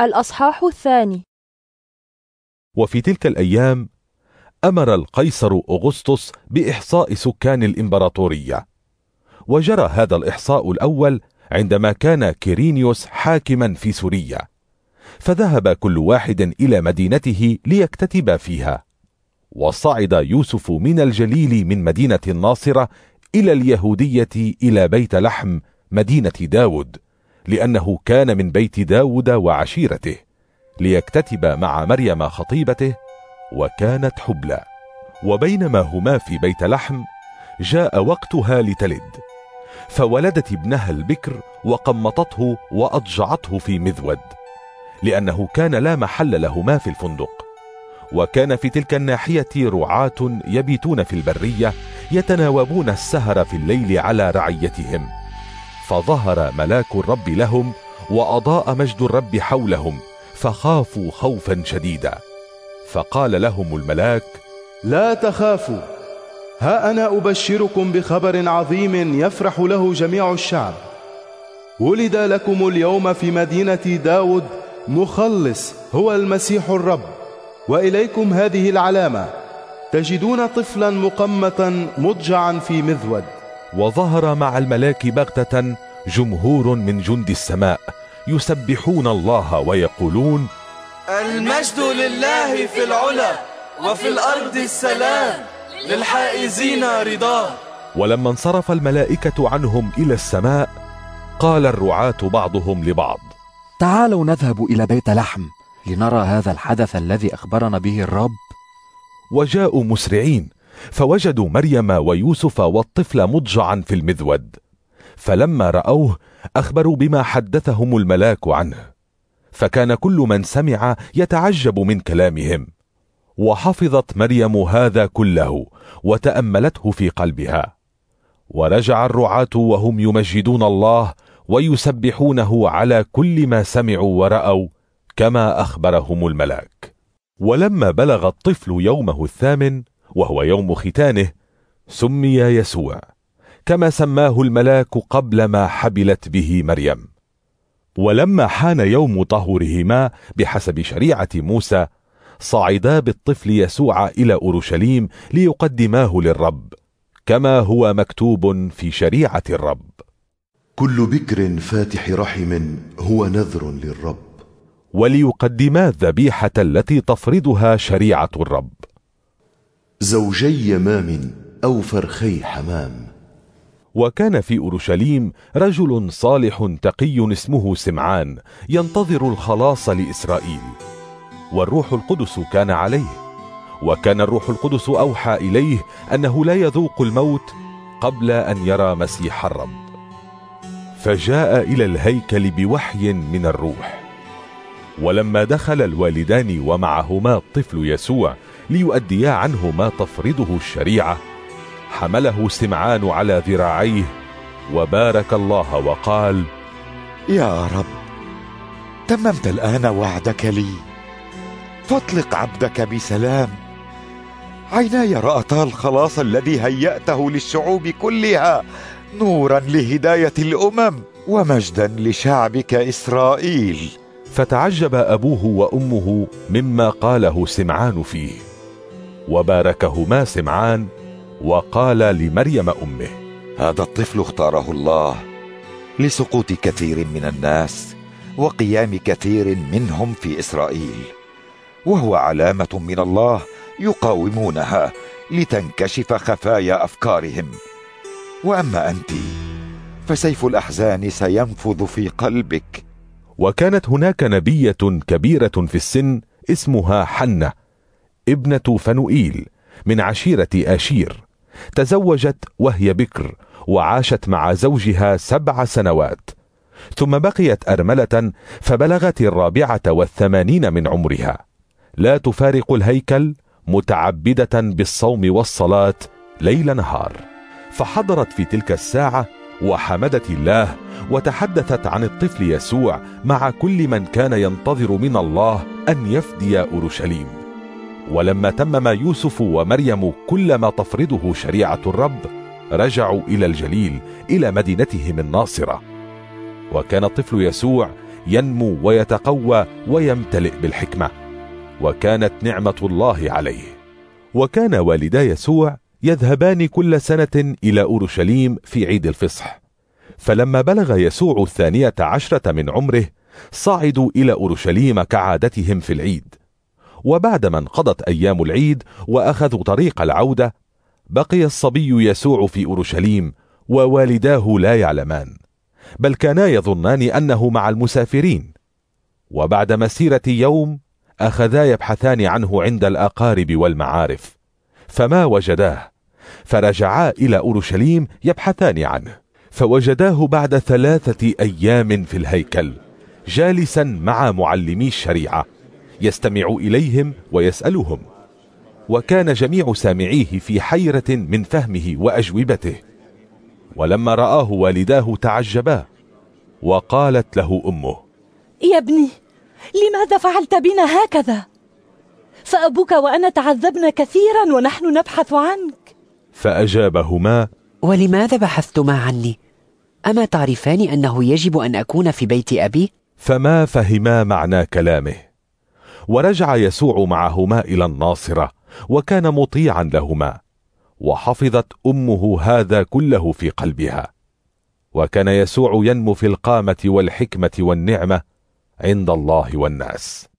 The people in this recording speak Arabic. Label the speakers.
Speaker 1: الأصحاح الثاني.
Speaker 2: وفي تلك الأيام أمر القيصر أغسطس بإحصاء سكان الإمبراطورية وجرى هذا الإحصاء الأول عندما كان كيرينيوس حاكما في سوريا فذهب كل واحد إلى مدينته ليكتتب فيها وصعد يوسف من الجليل من مدينة الناصرة إلى اليهودية إلى بيت لحم مدينة داود. لأنه كان من بيت داود وعشيرته ليكتتب مع مريم خطيبته وكانت حبلى. وبينما هما في بيت لحم جاء وقتها لتلد. فولدت ابنها البكر وقمطته وأضجعته في مذود لأنه كان لا محل لهما في الفندق. وكان في تلك الناحية رعاة يبيتون في البرية يتناوبون السهر في الليل على رعيتهم. فظهر ملاك الرب لهم وأضاء مجد الرب حولهم فخافوا خوفا شديدا. فقال لهم الملاك
Speaker 3: لا تخافوا ها أنا أبشركم بخبر عظيم يفرح له جميع الشعب. ولد لكم اليوم في مدينة داود مخلص هو المسيح الرب وإليكم هذه العلامة تجدون طفلا مقمة مضجعا في مذود.
Speaker 2: وظهر مع الملاك بغتة جمهور من جند السماء يسبحون الله ويقولون
Speaker 4: المجد لله في العلا وفي الأرض السلام للحائزين رضاه
Speaker 2: ولما انصرف الملائكة عنهم إلى السماء قال الرعاة بعضهم لبعض
Speaker 5: تعالوا نذهب إلى بيت لحم لنرى هذا الحدث الذي أخبرنا به الرب.
Speaker 2: وجاءوا مسرعين فوجدوا مريم ويوسف والطفل مضجعا في المذود. فلما رأوه أخبروا بما حدثهم الملاك عنه. فكان كل من سمع يتعجب من كلامهم. وحفظت مريم هذا كله وتأملته في قلبها. ورجع الرعاة وهم يمجدون الله ويسبحونه على كل ما سمعوا ورأوا كما أخبرهم الملاك. ولما بلغ الطفل يومه الثامن وهو يوم ختانه سمي يسوع كما سماه الملاك قبل ما حبلت به مريم. ولما حان يوم طهورهما بحسب شريعة موسى صعدا بالطفل يسوع إلى أورشليم ليقدماه للرب كما هو مكتوب في شريعة الرب.
Speaker 6: كل بكر فاتح رحم هو نذر للرب.
Speaker 2: وليقدما الذبيحة التي تفرضها شريعة الرب.
Speaker 6: زوجي يمام أو فرخي حمام.
Speaker 2: وكان في أورشليم رجل صالح تقي اسمه سمعان ينتظر الخلاص لإسرائيل. والروح القدس كان عليه. وكان الروح القدس أوحى إليه أنه لا يذوق الموت قبل أن يرى مسيح الرب. فجاء إلى الهيكل بوحي من الروح. ولما دخل الوالدان ومعهما الطفل يسوع ليؤديا عنه ما تفرضه الشريعة. حمله سمعان على ذراعيه وبارك الله وقال
Speaker 7: يا رب تممت الآن وعدك لي. فاطلق عبدك بسلام. عيناي رأتا الخلاص الذي هيأته للشعوب كلها نورا لهداية الأمم ومجدا لشعبك إسرائيل.
Speaker 2: فتعجب أبوه وأمه مما قاله سمعان فيه. وباركهما سمعان وقال لمريم أمه
Speaker 7: هذا الطفل اختاره الله لسقوط كثير من الناس وقيام كثير منهم في إسرائيل وهو علامة من الله يقاومونها لتنكشف خفايا أفكارهم. وأما أنت فسيف الأحزان سينفذ في قلبك.
Speaker 2: وكانت هناك نبية كبيرة في السن اسمها حنة. ابنة فنوئيل من عشيرة آشير تزوجت وهي بكر وعاشت مع زوجها سبع سنوات ثم بقيت أرملة فبلغت الرابعة والثمانين من عمرها. لا تفارق الهيكل متعبدة بالصوم والصلاة ليل نهار. فحضرت في تلك الساعة وحمدت الله وتحدثت عن الطفل يسوع مع كل من كان ينتظر من الله أن يفدي أورشليم. ولما تمم يوسف ومريم كل ما تفرضه شريعة الرب رجعوا إلى الجليل إلى مدينتهم الناصرة. وكان الطفل يسوع ينمو ويتقوى ويمتلئ بالحكمة. وكانت نعمة الله عليه. وكان والدا يسوع يذهبان كل سنة إلى أورشليم في عيد الفصح. فلما بلغ يسوع الثانية عشرة من عمره صعدوا إلى أورشليم كعادتهم في العيد. وبعدما انقضت أيام العيد وأخذوا طريق العودة بقي الصبي يسوع في أورشليم ووالداه لا يعلمان بل كانا يظنان أنه مع المسافرين. وبعد مسيرة يوم أخذا يبحثان عنه عند الأقارب والمعارف فما وجداه؟ فرجعا إلى أورشليم يبحثان عنه. فوجداه بعد ثلاثة أيام في الهيكل جالسا مع معلمي الشريعة. يستمع إليهم ويسألهم. وكان جميع سامعيه في حيرة من فهمه وأجوبته. ولما رآه والداه تعجبا وقالت له أمه
Speaker 1: يا ابني لماذا فعلت بنا هكذا؟ فأبوك وأنا تعذبنا كثيرا ونحن نبحث عنك.
Speaker 2: فأجابهما
Speaker 8: ولماذا بحثتما عني؟ أما تعرفان أنه يجب أن أكون في بيت أبي؟
Speaker 2: فما فهما معنى كلامه؟ ورجع يسوع معهما إلى الناصرة وكان مطيعا لهما وحفظت أمه هذا كله في قلبها. وكان يسوع ينمو في القامة والحكمة والنعمة عند الله والناس.